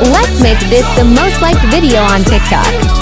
Let's make this the most liked video on TikTok.